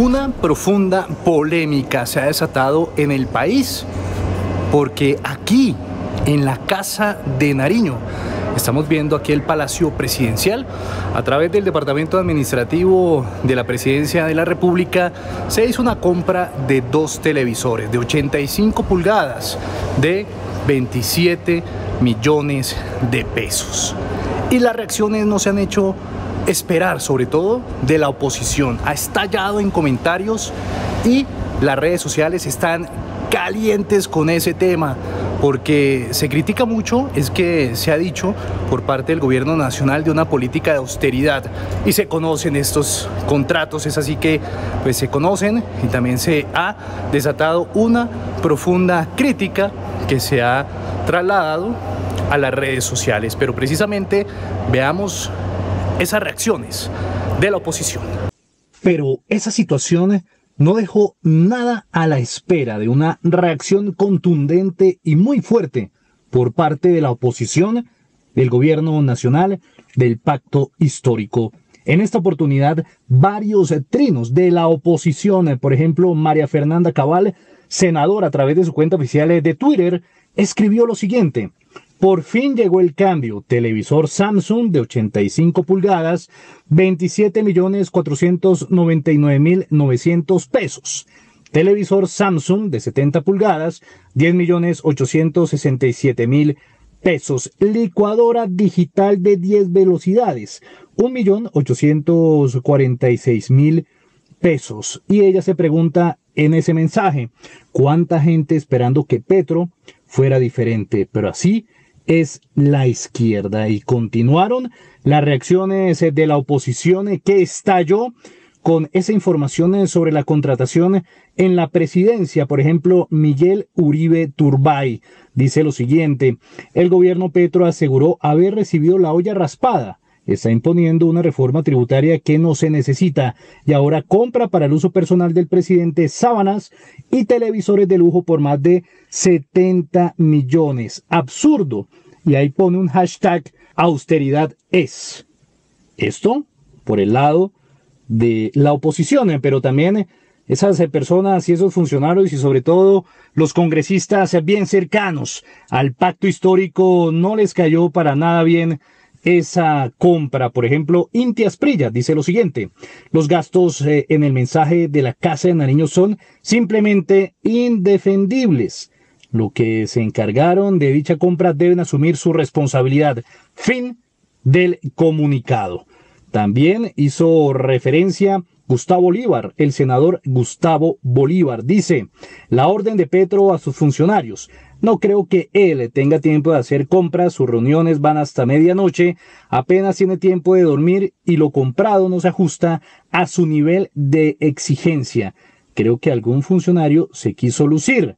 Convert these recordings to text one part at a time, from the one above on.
Una profunda polémica se ha desatado en el país porque aquí, en la Casa de Nariño, Estamos viendo aquí el Palacio Presidencial. A través del Departamento Administrativo de la Presidencia de la República se hizo una compra de dos televisores de 85 pulgadas de 27 millones de pesos. Y las reacciones no se han hecho esperar, sobre todo de la oposición. Ha estallado en comentarios y las redes sociales están calientes con ese tema porque se critica mucho, es que se ha dicho por parte del gobierno nacional de una política de austeridad y se conocen estos contratos, es así que pues se conocen y también se ha desatado una profunda crítica que se ha trasladado a las redes sociales, pero precisamente veamos esas reacciones de la oposición. Pero esa situación no dejó nada a la espera de una reacción contundente y muy fuerte por parte de la oposición, del gobierno nacional, del pacto histórico. En esta oportunidad, varios trinos de la oposición, por ejemplo, María Fernanda Cabal, senadora a través de su cuenta oficial de Twitter, escribió lo siguiente. Por fin llegó el cambio. Televisor Samsung de 85 pulgadas, 27.499.900 pesos. Televisor Samsung de 70 pulgadas, 10.867.000 pesos. Licuadora digital de 10 velocidades, 1.846.000 pesos. Y ella se pregunta en ese mensaje, ¿cuánta gente esperando que Petro fuera diferente? Pero así es la izquierda. Y continuaron las reacciones de la oposición que estalló con esa información sobre la contratación en la presidencia. Por ejemplo, Miguel Uribe Turbay dice lo siguiente, el gobierno Petro aseguró haber recibido la olla raspada. Está imponiendo una reforma tributaria que no se necesita y ahora compra para el uso personal del presidente sábanas y televisores de lujo por más de 70 millones. Absurdo y ahí pone un hashtag austeridad es. Esto por el lado de la oposición, eh, pero también esas eh, personas y esos funcionarios y sobre todo los congresistas bien cercanos al pacto histórico no les cayó para nada bien esa compra. Por ejemplo, Inti Asprilla dice lo siguiente, los gastos eh, en el mensaje de la Casa de Nariño son simplemente indefendibles. Lo que se encargaron de dicha compra deben asumir su responsabilidad. Fin del comunicado. También hizo referencia Gustavo Bolívar, el senador Gustavo Bolívar. Dice, la orden de Petro a sus funcionarios. No creo que él tenga tiempo de hacer compras, sus reuniones van hasta medianoche, apenas tiene tiempo de dormir y lo comprado no se ajusta a su nivel de exigencia. Creo que algún funcionario se quiso lucir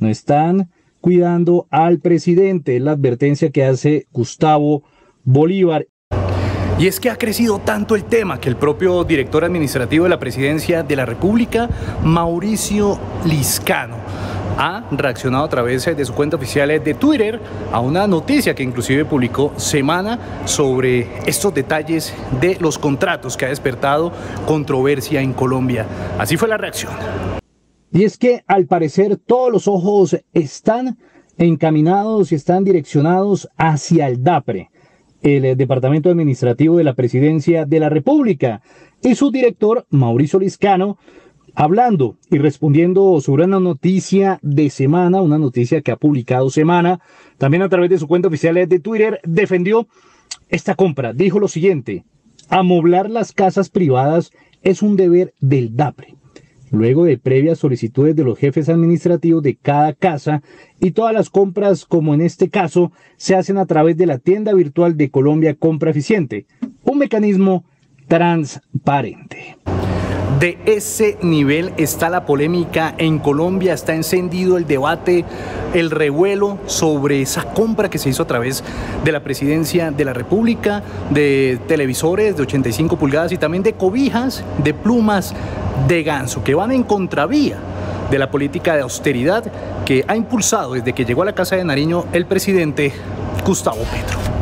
no están cuidando al presidente, es la advertencia que hace Gustavo Bolívar. Y es que ha crecido tanto el tema que el propio director administrativo de la Presidencia de la República, Mauricio Liscano, ha reaccionado a través de su cuenta oficial de Twitter a una noticia que inclusive publicó Semana sobre estos detalles de los contratos que ha despertado controversia en Colombia. Así fue la reacción. Y es que al parecer todos los ojos están encaminados y están direccionados hacia el DAPRE, el eh, Departamento Administrativo de la Presidencia de la República, y su director, Mauricio Liscano, hablando y respondiendo sobre una noticia de semana, una noticia que ha publicado semana, también a través de su cuenta oficial de Twitter, defendió esta compra. Dijo lo siguiente, amoblar las casas privadas es un deber del DAPRE luego de previas solicitudes de los jefes administrativos de cada casa y todas las compras, como en este caso, se hacen a través de la tienda virtual de Colombia Compra Eficiente, un mecanismo transparente. De ese nivel está la polémica en Colombia, está encendido el debate, el revuelo sobre esa compra que se hizo a través de la presidencia de la República, de televisores de 85 pulgadas y también de cobijas, de plumas de ganso, que van en contravía de la política de austeridad que ha impulsado desde que llegó a la Casa de Nariño el presidente Gustavo Petro.